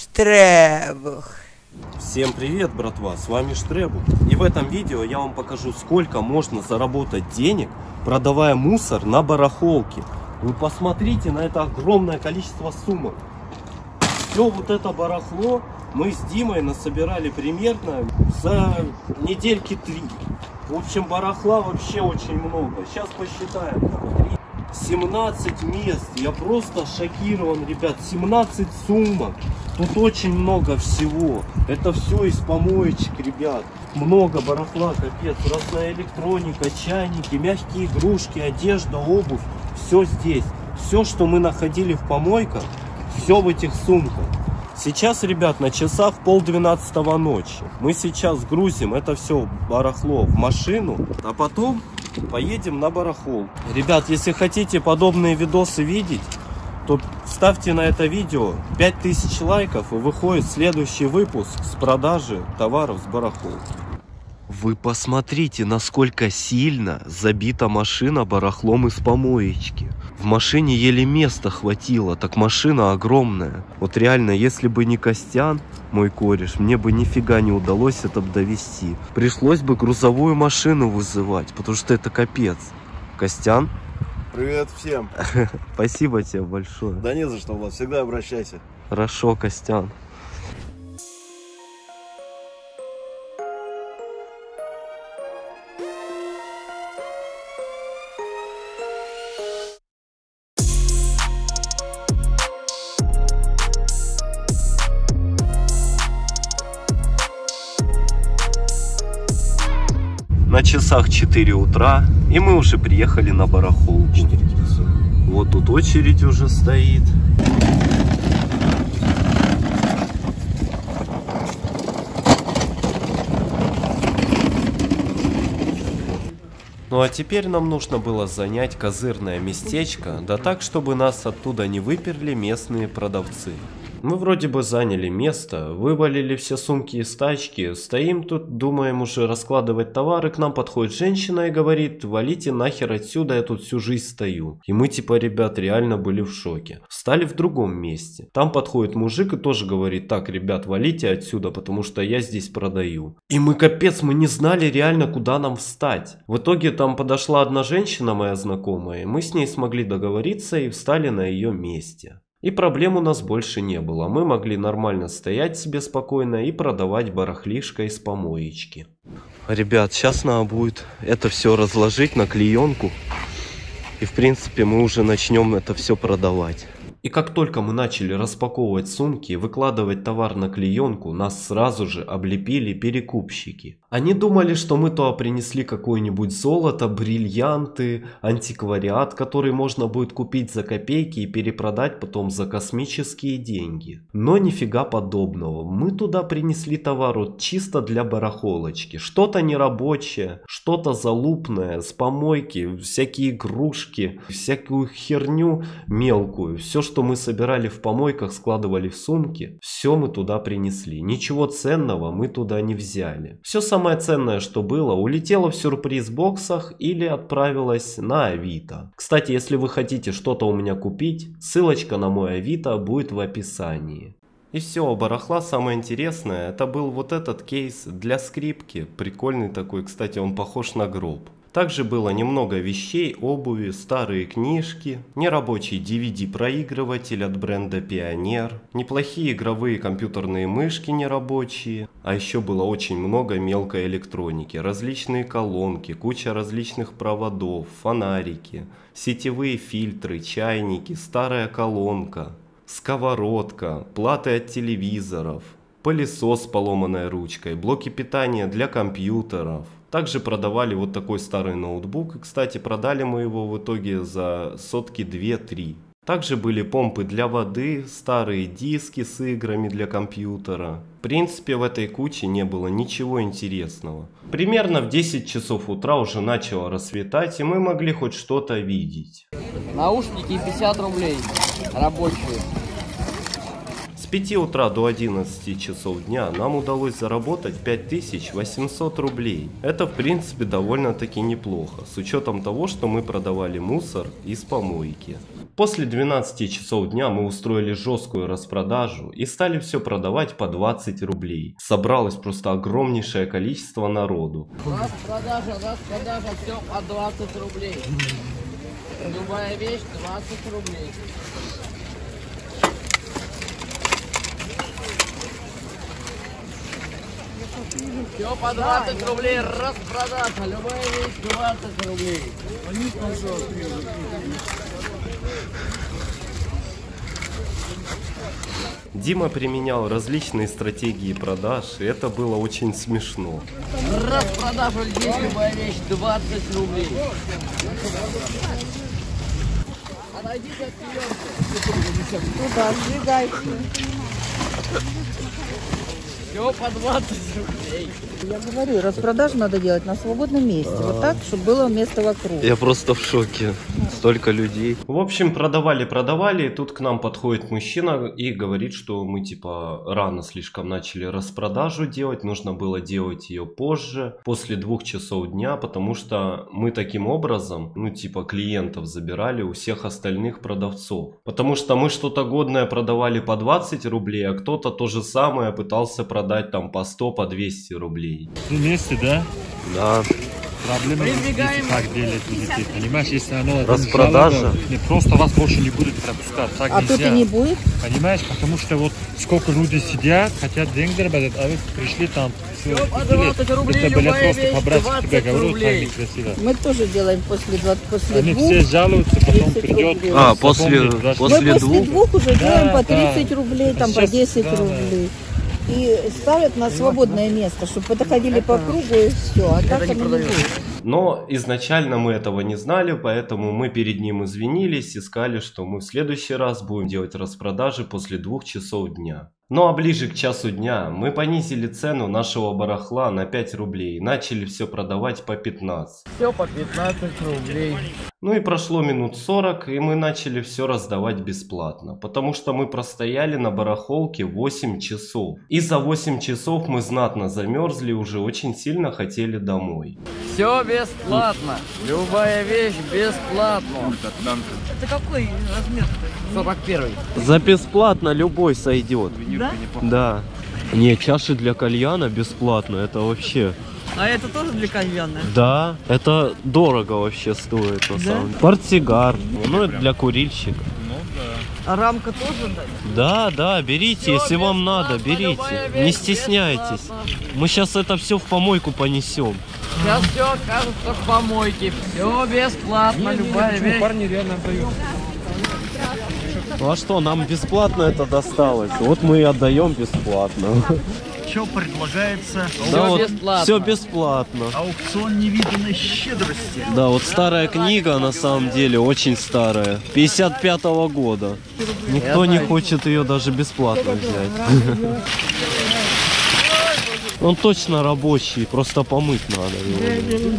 Штребух. Всем привет, братва, с вами Штребух. И в этом видео я вам покажу, сколько можно заработать денег, продавая мусор на барахолке. Вы посмотрите на это огромное количество сумок. Все вот это барахло мы с Димой насобирали примерно за недельки три. В общем, барахла вообще очень много. Сейчас посчитаем. 17 мест. Я просто шокирован, ребят. 17 сумок. Тут очень много всего. Это все из помоечек, ребят. Много барахла, капец. Разная электроника, чайники, мягкие игрушки, одежда, обувь. Все здесь. Все, что мы находили в помойках, все в этих сумках. Сейчас, ребят, на часах пол двенадцатого ночи. Мы сейчас грузим это все барахло в машину, а потом поедем на барахол. Ребят, если хотите подобные видосы видеть, то ставьте на это видео 5000 лайков и выходит следующий выпуск с продажи товаров с барахол. Вы посмотрите, насколько сильно забита машина барахлом из помоечки. В машине еле места хватило, так машина огромная. Вот реально, если бы не Костян, мой кореш, мне бы нифига не удалось это довести. Пришлось бы грузовую машину вызывать, потому что это капец. Костян? Привет всем. Спасибо тебе большое. Да не за что, Влад, всегда обращайся. Хорошо, Костян. Часах 4 утра, и мы уже приехали на барахолку. Вот тут очередь уже стоит. Ну а теперь нам нужно было занять козырное местечко, да так, чтобы нас оттуда не выперли местные продавцы. Мы вроде бы заняли место, вывалили все сумки из тачки, стоим тут, думаем уже раскладывать товары, к нам подходит женщина и говорит, валите нахер отсюда, я тут всю жизнь стою. И мы типа, ребят, реально были в шоке. Встали в другом месте. Там подходит мужик и тоже говорит, так, ребят, валите отсюда, потому что я здесь продаю. И мы капец, мы не знали реально, куда нам встать. В итоге там подошла одна женщина, моя знакомая, мы с ней смогли договориться и встали на ее месте. И проблем у нас больше не было. Мы могли нормально стоять себе спокойно и продавать барахлишко из помоечки. Ребят, сейчас надо будет это все разложить на клеенку. И в принципе мы уже начнем это все продавать. И как только мы начали распаковывать сумки и выкладывать товар на клеенку, нас сразу же облепили перекупщики. Они думали, что мы то принесли какое-нибудь золото, бриллианты, антиквариат, который можно будет купить за копейки и перепродать потом за космические деньги. Но нифига подобного. Мы туда принесли товар вот чисто для барахолочки. Что-то нерабочее, что-то залупное, с помойки, всякие игрушки, всякую херню мелкую. Все, что мы собирали в помойках, складывали в сумки, все мы туда принесли. Ничего ценного мы туда не взяли. Все самое ценное, что было, улетело в сюрприз-боксах или отправилось на Авито. Кстати, если вы хотите что-то у меня купить, ссылочка на мой Авито будет в описании. И все, барахла самое интересное, это был вот этот кейс для скрипки, прикольный такой, кстати, он похож на гроб. Также было немного вещей, обуви, старые книжки, нерабочий DVD-проигрыватель от бренда Pioneer, неплохие игровые компьютерные мышки нерабочие, а еще было очень много мелкой электроники, различные колонки, куча различных проводов, фонарики, сетевые фильтры, чайники, старая колонка, сковородка, платы от телевизоров, пылесос с поломанной ручкой, блоки питания для компьютеров. Также продавали вот такой старый ноутбук. И, кстати, продали мы его в итоге за сотки 2-3. Также были помпы для воды, старые диски с играми для компьютера. В принципе, в этой куче не было ничего интересного. Примерно в 10 часов утра уже начало рассветать, и мы могли хоть что-то видеть. Наушники 50 рублей. Рабочие. С 5 утра до 11 часов дня нам удалось заработать 5800 рублей. Это в принципе довольно таки неплохо, с учетом того, что мы продавали мусор из помойки. После 12 часов дня мы устроили жесткую распродажу и стали все продавать по 20 рублей. Собралось просто огромнейшее количество народу. Распродажа, распродажа, все по 20 рублей. Любая вещь 20 рублей. Все по 20 рублей, распродажа, любая вещь 20 рублей. Дима применял различные стратегии продаж, и это было очень смешно. Распродажа здесь любая вещь 20 рублей. Отойдите от клеенки. Туда, сдвигайте. Все по 20 рублей. Я говорю, распродажу надо делать на свободном месте. Вот так, чтобы было место вокруг. Я просто в шоке. Столько людей. В общем, продавали, продавали. И тут к нам подходит мужчина и говорит, что мы типа рано слишком начали распродажу делать. Нужно было делать ее позже, после двух часов дня, потому что мы таким образом, ну типа клиентов забирали у всех остальных продавцов. Потому что мы что-то годное продавали по 20 рублей, а кто-то то же самое пытался продать там по 100, по 200 рублей. Вместе, да? Да. Проблема так делать будете, понимаешь? Если оно Распродажа. жалоба, не просто вас больше не будет пропускать, так А нельзя. тут и не будет. Понимаешь, потому что вот сколько люди сидят, хотят деньги заработать, а вы пришли там, все, Всё по 20 рублей, это, блядь, просто по-братски 20 тебя говорю, так рублей. некрасиво. Мы тоже делаем после, 20, после Они двух. все жалуются, потом 30 придет. рублей. А, после- да, что- Мы после после двух? двух, уже Да, делаем по да. 30 рублей, А там по сейчас, 10 да, да. И ставят на свободное место, чтобы подходили по кругу и все. А так оно не будет. Но изначально мы этого не знали, поэтому мы перед ним извинились и сказали, что мы в следующий раз будем делать распродажи после двух часов дня. Ну а ближе к часу дня мы понизили цену нашего барахла на 5 рублей и начали все продавать по 15. Все по 15 рублей. Ну и прошло минут 40, и мы начали все раздавать бесплатно, потому что мы простояли на барахолке 8 часов. И за 8 часов мы знатно замерзли и уже очень сильно хотели домой. Все бесплатно. Любая вещь бесплатно. Это какой размер? 41. За бесплатно любой сойдет. Да? Да. Не, чаши для кальяна бесплатно, это вообще... А это тоже для кальяна? Да, это дорого вообще стоит на Да? самом деле. Портсигар, ну это для курильщика. А рамка тоже да? Да, да, берите, Всё если вам надо, берите. любая Не вещь стесняйтесь. бесплатно. Мы сейчас это все в помойку понесем. Сейчас все окажется в помойке. Все бесплатно. Любая вещь. Ну а что, нам бесплатно это досталось. Вот мы и отдаем бесплатно. Что предлагается? Да, вот бесплатно. все бесплатно. Аукцион невиданной щедрости. Да, вот старая книга на самом деле очень старая, 55 года. Никто не хочет ее даже бесплатно взять. Он точно рабочий, просто помыть надо его.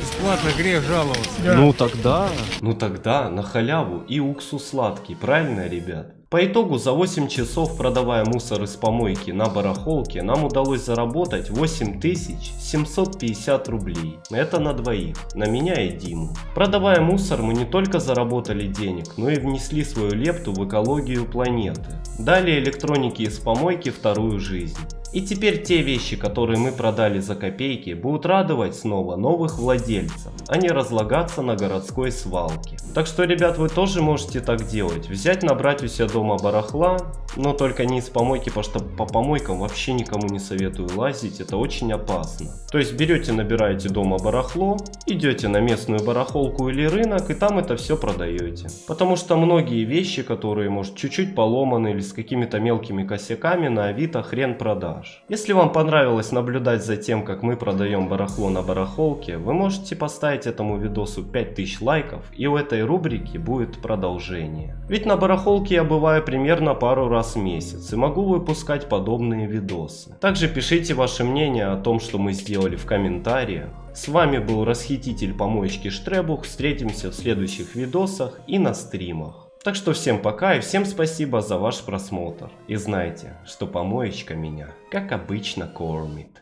Бесплатно, грех жаловаться. Ну тогда... Ну тогда на халяву и уксус сладкий, правильно, ребят? По итогу за 8 часов продавая мусор из помойки на барахолке нам удалось заработать 8750 рублей. Это на двоих, на меня и Диму. Продавая мусор мы не только заработали денег, но и внесли свою лепту в экологию планеты. Дали электронике из помойки вторую жизнь. И теперь те вещи, которые мы продали за копейки, будут радовать снова новых владельцев, а не разлагаться на городской свалке. Так что, ребят, вы тоже можете так делать. Взять, набрать у себя дома барахла, но только не из помойки, потому что по помойкам вообще никому не советую лазить, это очень опасно. То есть берете, набираете дома барахло, идете на местную барахолку или рынок, и там это все продаете. Потому что многие вещи, которые, может, чуть-чуть поломаны или с какими-то мелкими косяками, на Авито хрен продашь. Если вам понравилось наблюдать за тем, как мы продаем барахло на барахолке, вы можете поставить этому видосу 5000 лайков, и у этой рубрики будет продолжение. Ведь на барахолке я бываю примерно пару раз в месяц и могу выпускать подобные видосы. Также пишите ваше мнение о том, что мы сделали в комментариях. С вами был расхититель помоечки Штребух, встретимся в следующих видосах и на стримах. Так что всем пока и всем спасибо за ваш просмотр. И знайте, что помоечка меня, как обычно, кормит.